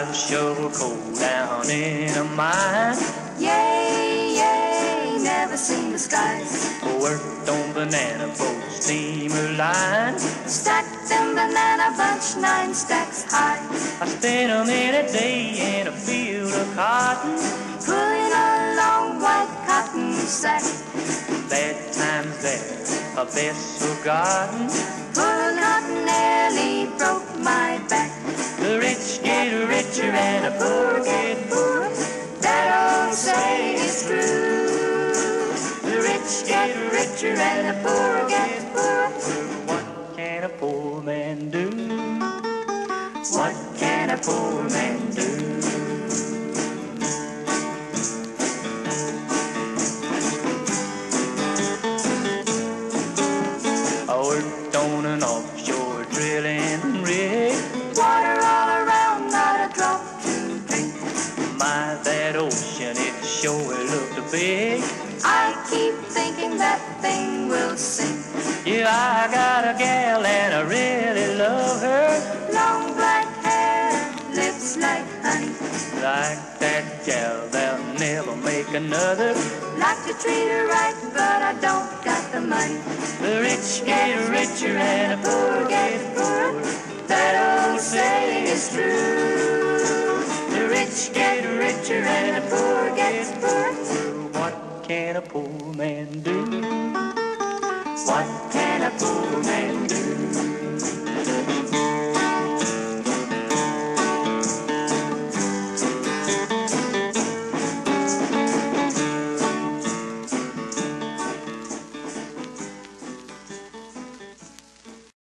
I'm sure cold down in a mine. Yay, yay, never seen the skies. Worked on banana boat steamer line. Stacked them banana bunch nine stacks high. I spent a minute day in a field of cotton. Pulling a long white cotton sack. Bad times there, a best forgotten. Pulling cotton and poor get poorer. That old saying is true. The rich get richer and the poor get poorer. What can a poor man do? What can a poor man do? I worked on an offshore drilling My, that ocean, it sure looked big. I keep thinking that thing will sink. Yeah, I got a gal and I really love her. Long black hair, lips like honey. Like that gal, they'll never make another. Like to treat her right, but I don't got the money. The rich get richer and the poor get poorer. That old saying is true. Rich get richer and the poor gets poorer. What can a poor man do? What can a poor man do?